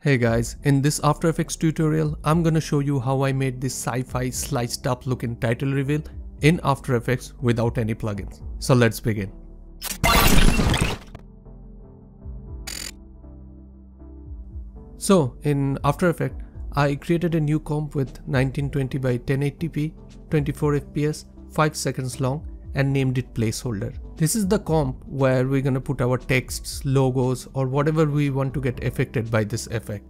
Hey guys, in this After Effects tutorial, I'm gonna show you how I made this sci-fi sliced up looking title reveal in After Effects without any plugins. So let's begin. So in After Effects, I created a new comp with 1920 by 1080p, 24 fps, 5 seconds long and named it placeholder. This is the comp where we're gonna put our texts, logos or whatever we want to get affected by this effect.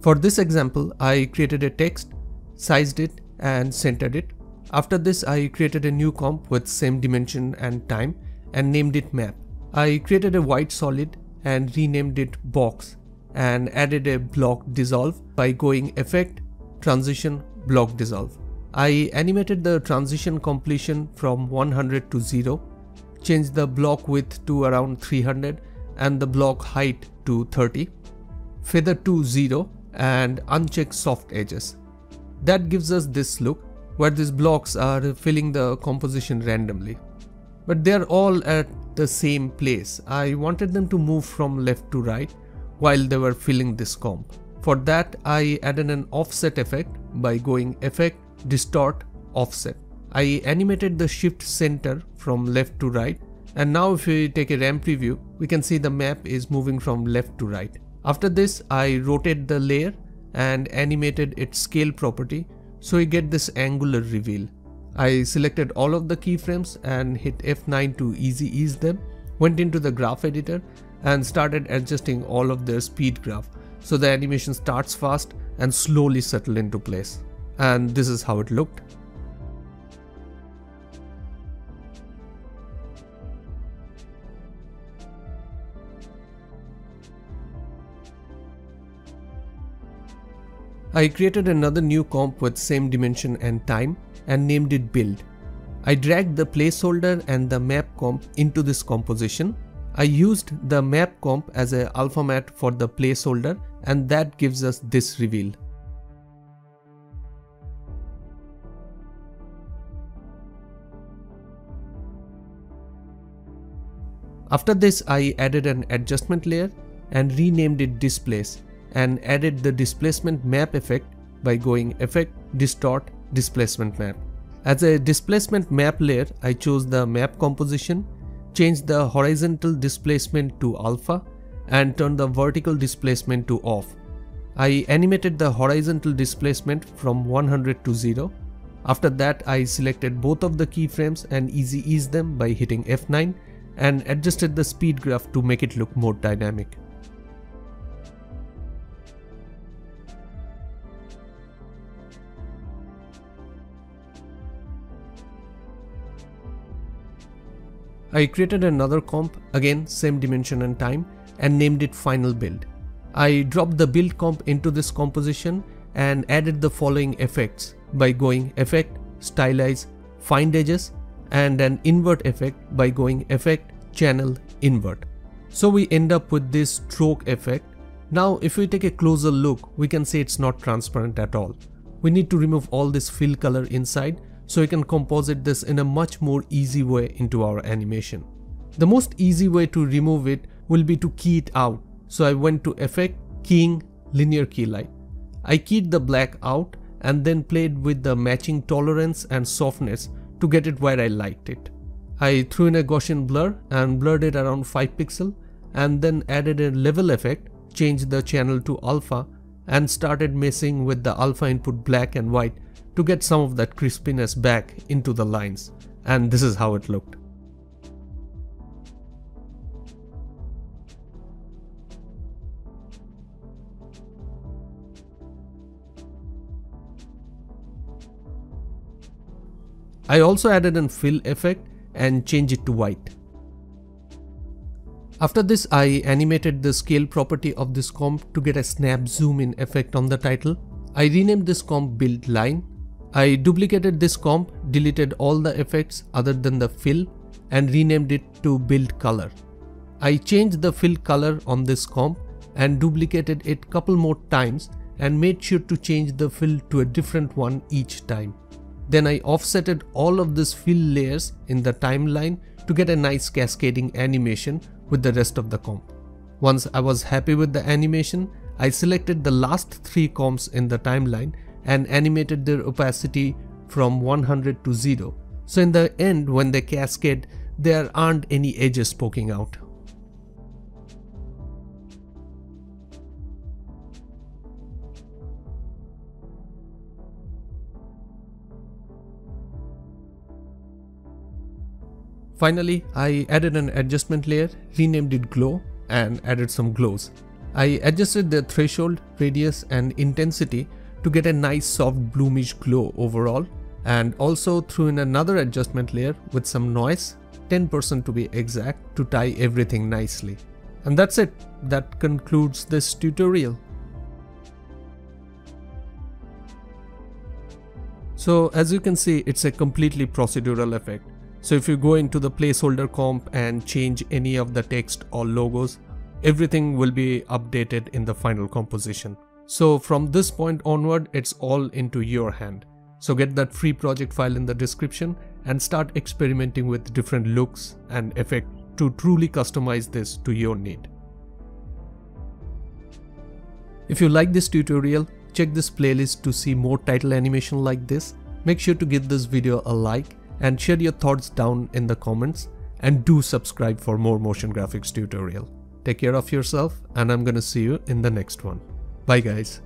For this example, I created a text, sized it and centered it. After this, I created a new comp with same dimension and time and named it map. I created a white solid and renamed it box and added a block dissolve by going effect, transition, block dissolve. I animated the transition completion from 100 to 0, changed the block width to around 300 and the block height to 30, feather to 0 and uncheck soft edges. That gives us this look where these blocks are filling the composition randomly. But they're all at the same place. I wanted them to move from left to right while they were filling this comp. For that I added an offset effect by going effect distort, offset. I animated the shift center from left to right and now if we take a RAM preview, we can see the map is moving from left to right. After this, I rotate the layer and animated its scale property so we get this angular reveal. I selected all of the keyframes and hit F9 to easy ease them, went into the graph editor and started adjusting all of their speed graph so the animation starts fast and slowly settle into place and this is how it looked. I created another new comp with same dimension and time and named it build. I dragged the placeholder and the map comp into this composition. I used the map comp as a alpha matte for the placeholder and that gives us this reveal. After this I added an adjustment layer and renamed it displace and added the displacement map effect by going effect distort displacement map. As a displacement map layer I chose the map composition, changed the horizontal displacement to alpha and turned the vertical displacement to off. I animated the horizontal displacement from 100 to 0. After that I selected both of the keyframes and easy ease them by hitting F9 and adjusted the speed graph to make it look more dynamic. I created another comp, again same dimension and time, and named it final build. I dropped the build comp into this composition and added the following effects by going effect, stylize, find edges and an invert effect by going effect channel invert. So we end up with this stroke effect. Now if we take a closer look we can say it's not transparent at all. We need to remove all this fill color inside so we can composite this in a much more easy way into our animation. The most easy way to remove it will be to key it out. So I went to effect, keying, linear key light. I keyed the black out and then played with the matching tolerance and softness to get it where I liked it. I threw in a Gaussian blur and blurred it around 5 pixel and then added a level effect, changed the channel to alpha and started messing with the alpha input black and white to get some of that crispiness back into the lines and this is how it looked. I also added an fill effect and change it to white. After this I animated the scale property of this comp to get a snap zoom in effect on the title. I renamed this comp build line. I duplicated this comp, deleted all the effects other than the fill and renamed it to build color. I changed the fill color on this comp and duplicated it couple more times and made sure to change the fill to a different one each time. Then I offsetted all of these fill layers in the timeline to get a nice cascading animation with the rest of the comp. Once I was happy with the animation, I selected the last three comps in the timeline and animated their opacity from 100 to 0. So in the end when they cascade, there aren't any edges poking out. Finally, I added an adjustment layer, renamed it glow and added some glows. I adjusted the threshold, radius and intensity to get a nice soft bloomish glow overall and also threw in another adjustment layer with some noise, 10% to be exact to tie everything nicely. And that's it, that concludes this tutorial. So as you can see, it's a completely procedural effect. So if you go into the placeholder comp and change any of the text or logos, everything will be updated in the final composition. So from this point onward, it's all into your hand. So get that free project file in the description and start experimenting with different looks and effect to truly customize this to your need. If you like this tutorial, check this playlist to see more title animation like this. Make sure to give this video a like and share your thoughts down in the comments and do subscribe for more motion graphics tutorial. Take care of yourself and I'm gonna see you in the next one. Bye guys.